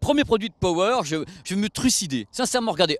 Premier produit de Power, je, je me trucider. Sincèrement, regardez,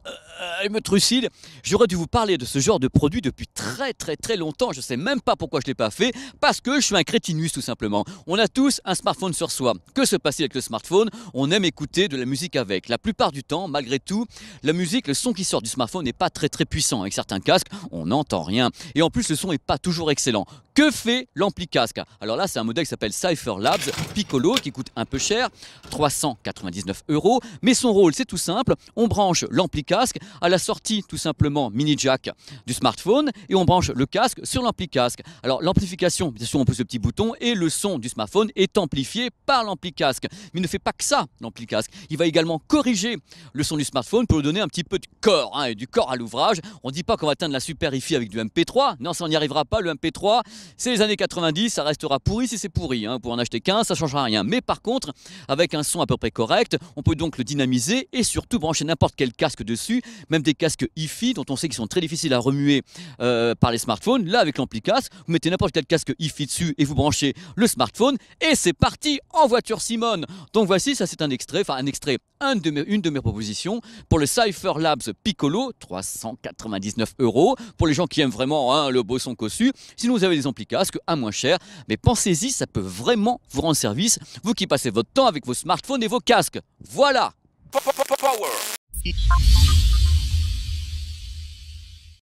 euh, me trucide. J'aurais dû vous parler de ce genre de produit depuis très très très longtemps. Je sais même pas pourquoi je l'ai pas fait. Parce que je suis un crétinus tout simplement. On a tous un smartphone sur soi. Que se passe-t-il avec le smartphone? On aime écouter de la musique avec. La plupart du temps, malgré tout, la musique, le son qui sort du smartphone n'est pas très très puissant. Avec certains casques, on n'entend rien. Et en plus, le son n'est pas toujours excellent. Que fait l'ampli casque Alors là, c'est un modèle qui s'appelle Cypher Labs Piccolo qui coûte un peu cher, 399 euros. Mais son rôle, c'est tout simple. On branche l'ampli casque à la sortie, tout simplement, mini jack du smartphone et on branche le casque sur l'ampli casque. Alors l'amplification, bien sûr, on pousse le petit bouton et le son du smartphone est amplifié par l'ampli casque. Mais il ne fait pas que ça, l'ampli casque. Il va également corriger le son du smartphone pour lui donner un petit peu de corps hein, et du corps à l'ouvrage. On ne dit pas qu'on va atteindre la super hi avec du MP3. Non, ça n'y arrivera pas. Le MP3, c'est les années 90, ça restera pourri si c'est pourri. Hein. Pour en acheter 15, ça changera rien. Mais par contre, avec un son à peu près correct, on peut donc le dynamiser et surtout brancher n'importe quel casque dessus, même des casques hi dont on sait qu'ils sont très difficiles à remuer euh, par les smartphones. Là, avec l'ampli casque, vous mettez n'importe quel casque hi dessus et vous branchez le smartphone et c'est parti en voiture Simone. Donc voici, ça c'est un extrait, enfin un extrait, une de mes propositions pour le Cypher Labs Piccolo, 399 euros. Pour les gens qui aiment vraiment hein, le beau son cossu. Sinon, vous avez des casques à moins cher. Mais pensez-y, ça peut vraiment vous rendre service, vous qui passez votre temps avec vos smartphones et vos casques. Voilà